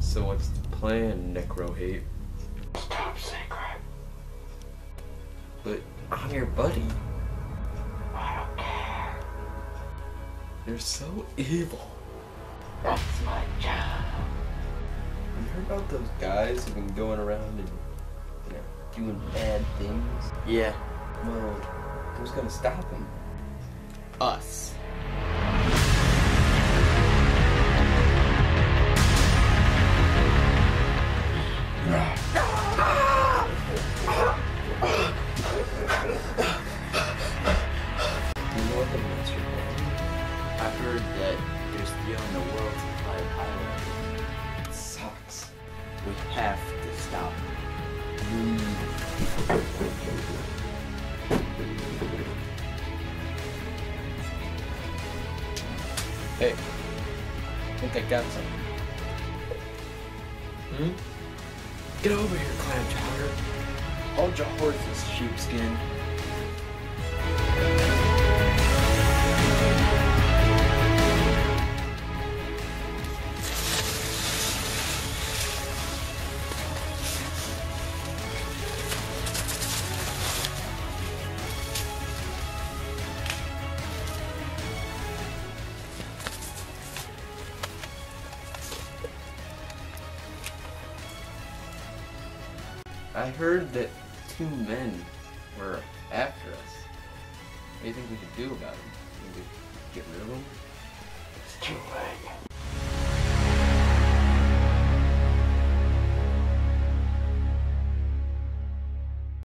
So what's the plan, Necro Hate? Top secret. But I'm your buddy. I don't care. You're so evil. That's my job. You heard about those guys who've been going around and you know doing bad things? Yeah. Well, who's gonna stop them? Us. You know what the monster plan? I heard that they're stealing the world's supply of highway. It sucks. We have to stop. Hey, I think I got something. Hmm? Get over here, clam chowder. Hold your horses, sheepskin. I heard that two men were after us. What do you think we should do about them? Get rid of them? It's too late.